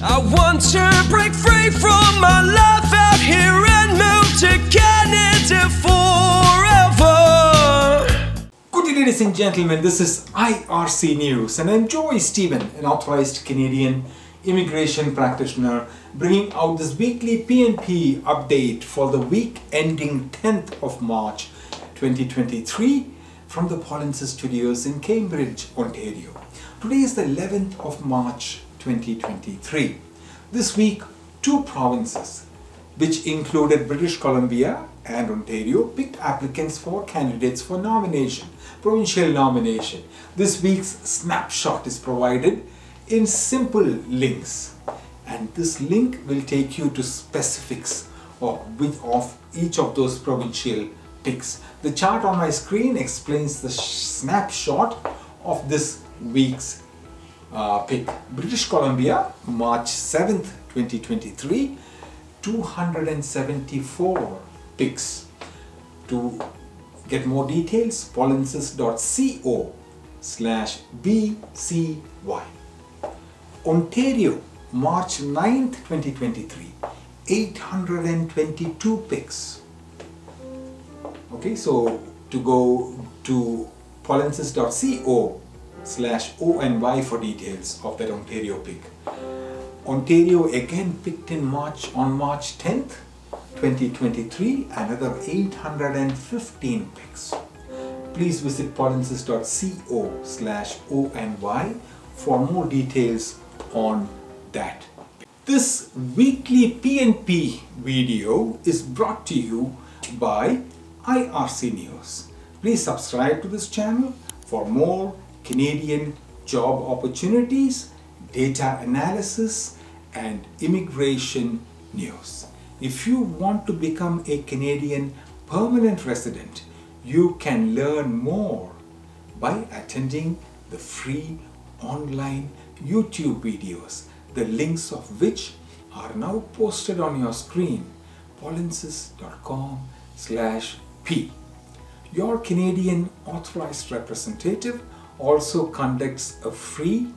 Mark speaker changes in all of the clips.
Speaker 1: I want to break free from my life out here and move to Canada forever.
Speaker 2: Good day, ladies and gentlemen. This is IRC News, and I'm Joy Stephen, an authorized Canadian immigration practitioner, bringing out this weekly PNP update for the week ending 10th of March 2023 from the Polinsys Studios in Cambridge, Ontario. Today is the 11th of March 2023. This week, two provinces, which included British Columbia and Ontario, picked applicants for candidates for nomination, provincial nomination. This week's snapshot is provided in simple links, and this link will take you to specifics of of each of those provincial picks. The chart on my screen explains the snapshot of this week's uh, pick. British Columbia, March 7th, 2023, 274 picks. To get more details, polinsys.co slash BCY. Ontario, March 9th, 2023, 822 picks. Okay, so to go to polinsys.co slash ONY for details of that Ontario pick. Ontario again picked in March on March 10th, 2023, another 815 picks. Please visit polinsys.co slash ONY for more details on that. This weekly PNP video is brought to you by IRC News. Please subscribe to this channel for more Canadian job opportunities, data analysis, and immigration news. If you want to become a Canadian permanent resident, you can learn more by attending the free online YouTube videos, the links of which are now posted on your screen, polinsys.com slash p. Your Canadian authorized representative also conducts a free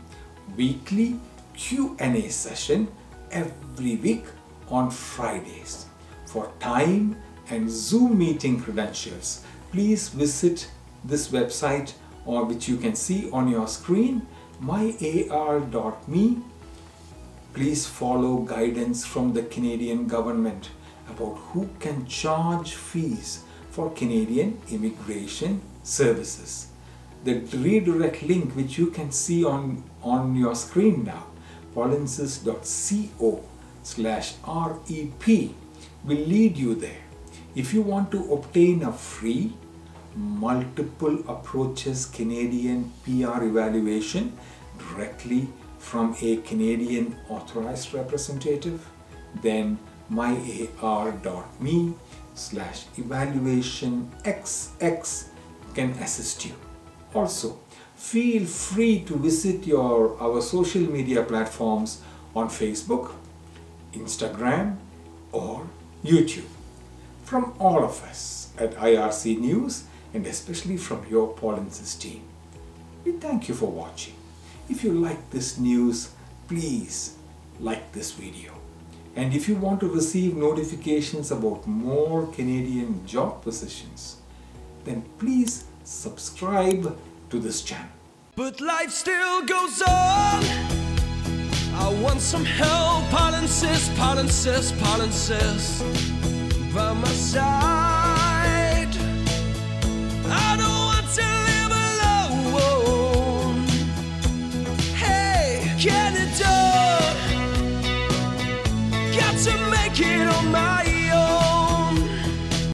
Speaker 2: weekly Q&A session every week on Fridays. For time and Zoom meeting credentials, please visit this website or which you can see on your screen myar.me. Please follow guidance from the Canadian government about who can charge fees for Canadian immigration services. The redirect link which you can see on, on your screen now, polinsys.co slash REP will lead you there. If you want to obtain a free multiple approaches Canadian PR evaluation directly from a Canadian authorized representative, then myar.me slash evaluation xx can assist you. Also, feel free to visit your our social media platforms on Facebook, Instagram, or YouTube. From all of us at IRC News and especially from your Polinsys team, we thank you for watching. If you like this news, please like this video. And if you want to receive notifications about more Canadian job positions, then please subscribe to this channel.
Speaker 1: But life still goes on. I want some help, I'll insist, I'll insist, By my side, I don't want to live alone. Hey, can